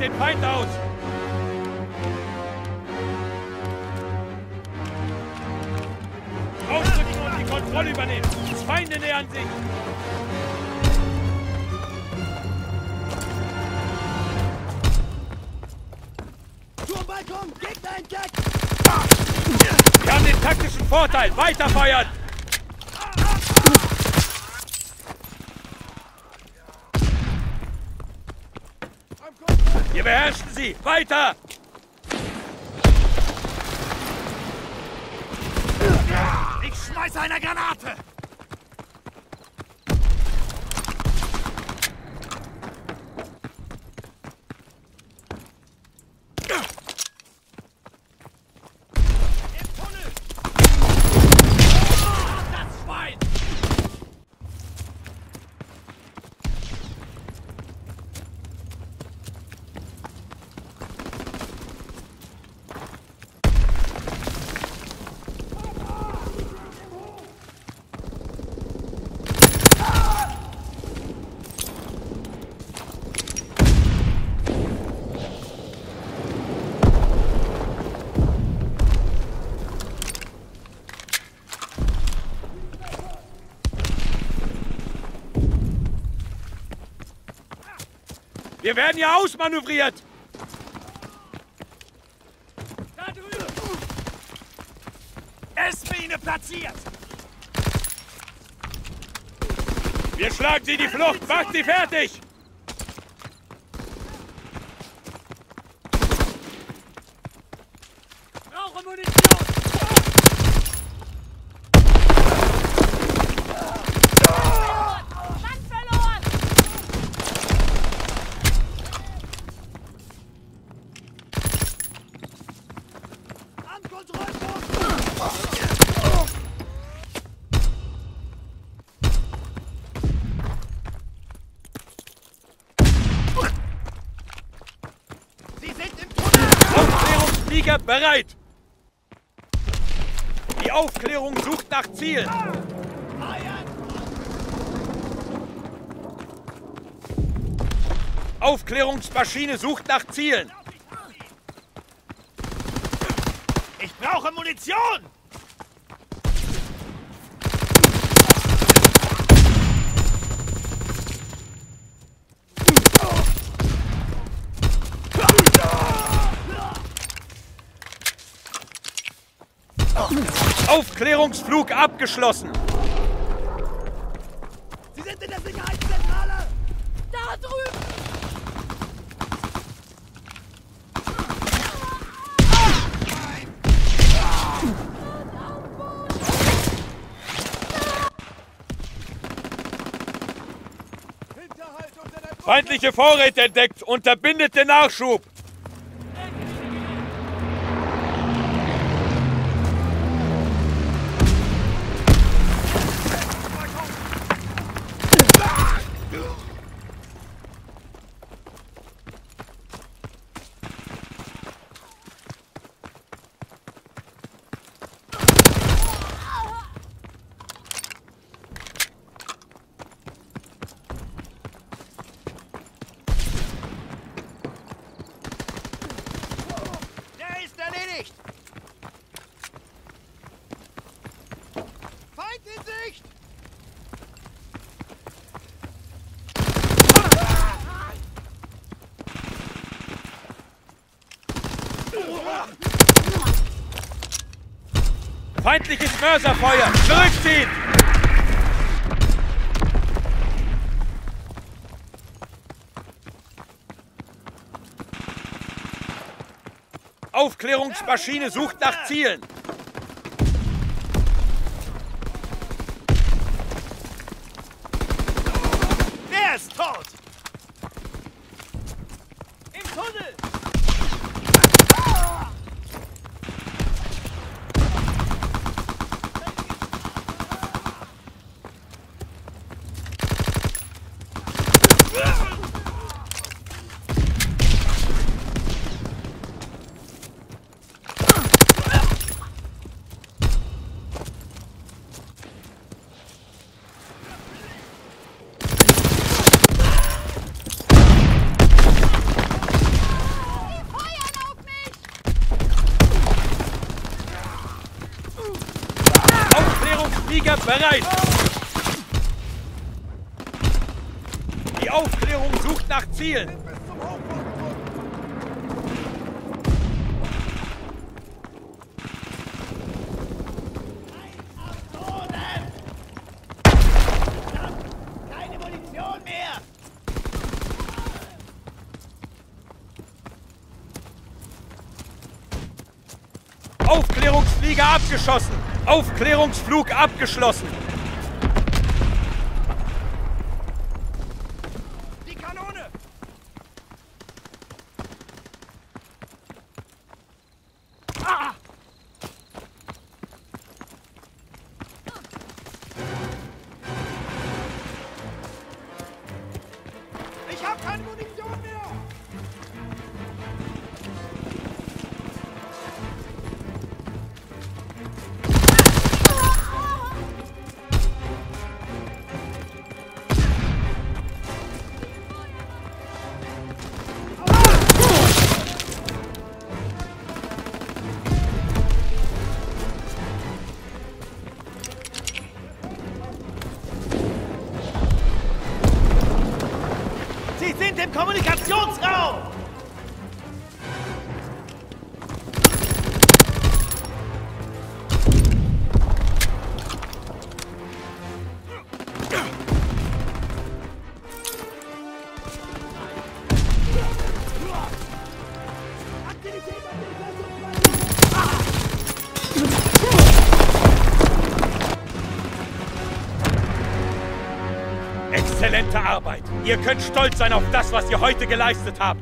den Feind aus! Aufrücken und die Kontrolle übernehmen! Feinde nähern sich! Turmbalkon! Gegner entdeckt! Wir haben den taktischen Vorteil! Weiterfeuern! Wir beherrschen sie! Weiter! Ich schmeiße eine Granate! Im Tunnel! Ah, das Schwein! Wir werden hier ausmanövriert! Da drüben! S-Mine platziert! Wir schlagen sie die Flucht! Macht sie fertig! Brauche Munition! Mann verloren! Aufklärungsflieger bereit! Die Aufklärung sucht nach Zielen! Aufklärungsmaschine sucht nach Zielen! Ich brauche Munition! Aufklärungsflug abgeschlossen! Sie sind in der Sicherheitszentrale! Da drüben! Hinterhalt unter der Feindliche Vorräte entdeckt! Unterbindet den Nachschub! Feindliches Mörserfeuer! Zurückziehen! Aufklärungsmaschine sucht nach Zielen! Bereit! Die Aufklärung sucht nach Zielen. Aufklärungsflieger abgeschossen. Aufklärungsflug abgeschlossen. Die Kanone! Ah! Ich hab keine Munition mehr! Sie sind im Kommunikationsraum! Exzellente Arbeit. Ihr könnt stolz sein auf das, was ihr heute geleistet habt.